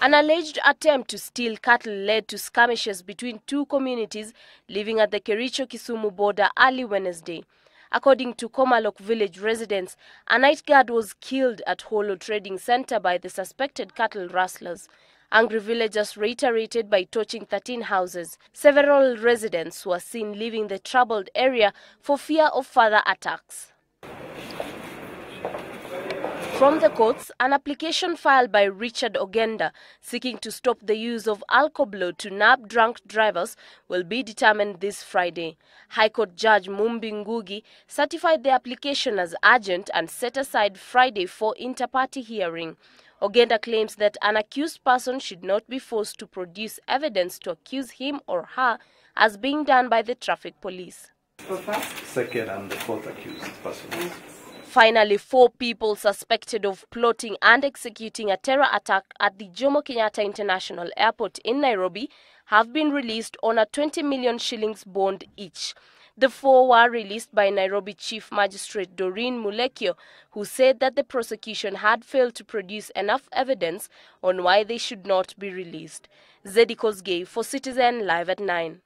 An alleged attempt to steal cattle led to skirmishes between two communities living at the Kericho Kisumu border early Wednesday. According to Komalok village residents, a night guard was killed at Holo Trading Center by the suspected cattle rustlers. Angry villagers reiterated by torching 13 houses. Several residents were seen leaving the troubled area for fear of further attacks. From the courts, an application filed by Richard Ogenda seeking to stop the use of alcoblow to nab drunk drivers will be determined this Friday. High Court Judge Mumbi Ngugi certified the application as urgent and set aside Friday for inter-party hearing. Ogenda claims that an accused person should not be forced to produce evidence to accuse him or her as being done by the traffic police. second the fourth accused. Finally, four people suspected of plotting and executing a terror attack at the Jomo Kenyatta International Airport in Nairobi have been released on a 20 million shillings bond each. The four were released by Nairobi Chief Magistrate Doreen Mulekyo, who said that the prosecution had failed to produce enough evidence on why they should not be released. Zeddy Kosgei for Citizen Live at 9.